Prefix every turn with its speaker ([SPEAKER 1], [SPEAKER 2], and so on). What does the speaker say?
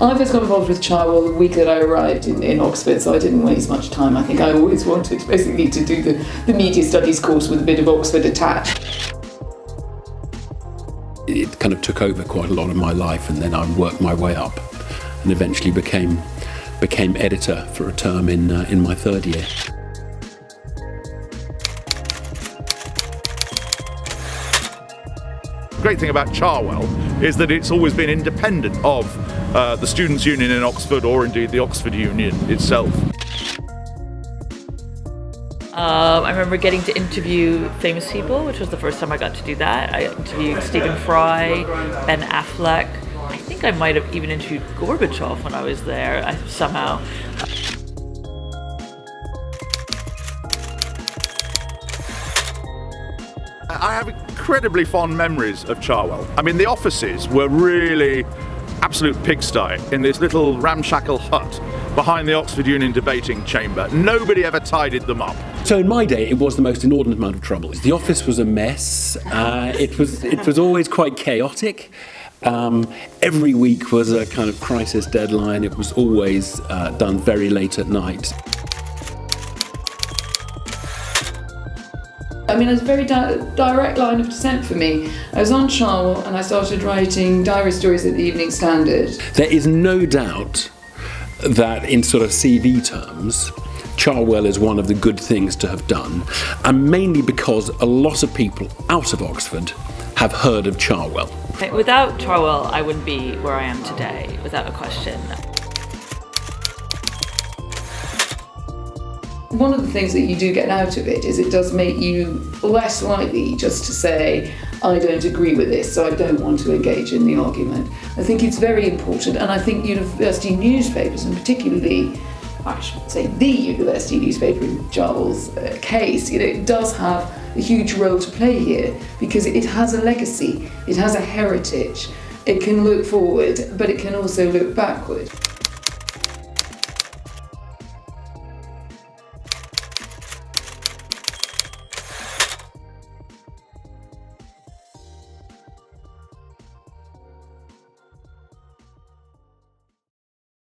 [SPEAKER 1] I first got involved with Cherwell the week that I arrived in, in Oxford, so I didn't waste much time. I think I always wanted basically to do the, the media studies course with a bit of Oxford attached.
[SPEAKER 2] It kind of took over quite a lot of my life, and then I worked my way up, and eventually became became editor for a term in uh, in my third year.
[SPEAKER 3] Great thing about Cherwell is that it's always been independent of uh, the Students' Union in Oxford or indeed the Oxford Union itself.
[SPEAKER 4] Um, I remember getting to interview famous people, which was the first time I got to do that. I interviewed Stephen Fry, Ben Affleck. I think I might have even interviewed Gorbachev when I was there I, somehow.
[SPEAKER 3] I have incredibly fond memories of Cherwell. I mean, the offices were really absolute pigsty in this little ramshackle hut behind the Oxford Union debating chamber. Nobody ever tidied them up.
[SPEAKER 2] So in my day, it was the most inordinate amount of trouble. The office was a mess. Uh, it was it was always quite chaotic. Um, every week was a kind of crisis deadline. It was always uh, done very late at night.
[SPEAKER 1] I mean, it's a very di direct line of descent for me. I was on Cherwell and I started writing diary stories at the Evening Standard.
[SPEAKER 2] There is no doubt that, in sort of CV terms, Cherwell is one of the good things to have done, and mainly because a lot of people out of Oxford have heard of Cherwell.
[SPEAKER 4] Without Cherwell, I wouldn't be where I am today, without a question.
[SPEAKER 1] One of the things that you do get out of it is it does make you less likely just to say, I don't agree with this, so I don't want to engage in the argument. I think it's very important, and I think university newspapers, and particularly, I should say, the university newspaper in Cherwell's uh, case, you know, it does have a huge role to play here because it has a legacy, it has a heritage. It can look forward, but it can also look backward.